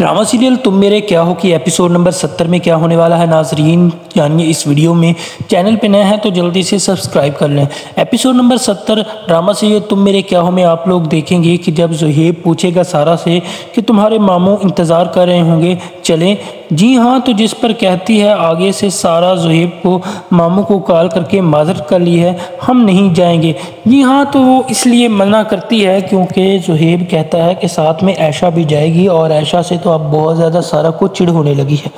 Drama serial तुम मेरे क्या हो कि एपिसोड नंबर सत्तर में क्या होने वाला है? नाजरीन, यानी इस वीडियो में। चैनल पे नए हैं तो जल्दी से सब्सक्राइब कर लें। एपिसोड नंबर सत्तर ड्रामा सीरियल तुम मेरे क्या हो में आप लोग देखेंगे कि जब जहेब पूछेगा सारा से कि तुम्हारे मामू इंतज़ार कर रहे होंगे चलें, जी हाँ तो जिस पर कहती है, आगे से सारा जुहेब को, मामू को कॉल करके माजरत कर ली है, हम नहीं जाएँगे। जी हाँ तो वो इसलिए मना करती है, क्योंकि जुहेब कहता है कि साथ में ऐशा भी जाएगी, और ऐशा से तो अब बहुत ज़्यादा सारा कुछ चिड़ होने लगी है।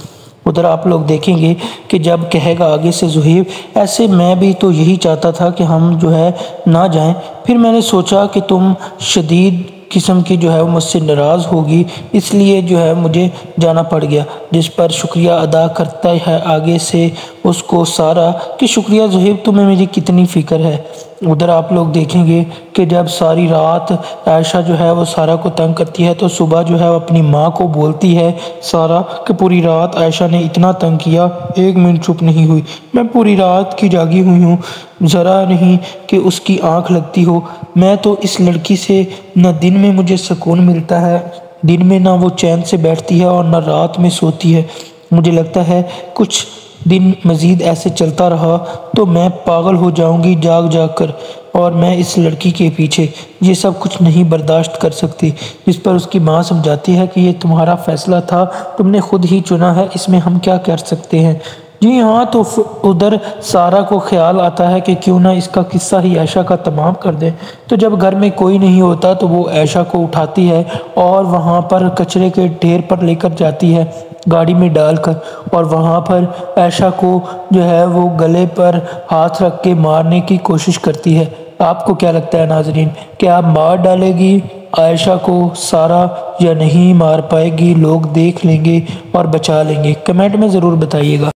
उधर आप लोग देखेंगे कि जब कहेगा आगे से जुहेब, ऐसे मैं भी तो यही चाहता था कि हम जो है ना जाएँ, फिर मैंने सोचा कि तुम शदीद किस्म की जो है वो मुझसे नाराज़ होगी, इसलिए जो है मुझे जाना पड़ गया, जिस पर शुक्रिया अदा करता है आगे से उसको सारा कि शुक्रिया जहेब, तुम्हें मेरी कितनी फ़िक्र है? उधर आप लोग देखेंगे कि जब सारी रात आयशा जो है वो सारा को तंग करती है तो सुबह जो है वो अपनी माँ को बोलती है सारा कि पूरी रात आयशा ने इतना तंग किया, एक मिनट चुप नहीं हुई। मैं पूरी रात की जागी हुई हूँ ज़रा नहीं कि उसकी आँख लगती हो। मैं तो इस लड़की से न दिन में मुझे सुकून मिलता है, दिन में ना वो चैन से बैठती है और ना रात में सोती है। मुझे लगता है कुछ दिन मज़ीद ऐसे चलता रहा तो मैं पागल हो जाऊँगी जाग जाग कर और मैं इस लड़की के पीछे। ये सब कुछ नहीं बर्दाश्त कर सकती। जिस पर उसकी माँ समझाती है कि ये तुम्हारा फ़ैसला था, तुमने खुद ही चुना है, इसमें हम क्या कर सकते हैं? जी हाँ तो उधर सारा को ख्याल आता है कि क्यों ना इसका किस्सा ही ऐशा का तमाम कर दे। तो जब घर में कोई नहीं होता तो वो ऐशा को उठाती है और वहाँ पर कचरे के ढेर पर लेकर जाती है, गाड़ी में डालकर। और वहाँ पर ऐशा को जो है, वो गले पर हाथ रख के मारने की कोशिश करती है। आपको क्या लगता है नाजरीन, क्या आप मार डालेगी आयशा को सारा या नहीं मार पाएगी? लोग देख लेंगे और बचा लेंगे। कमेंट में ज़रूर बताइएगा।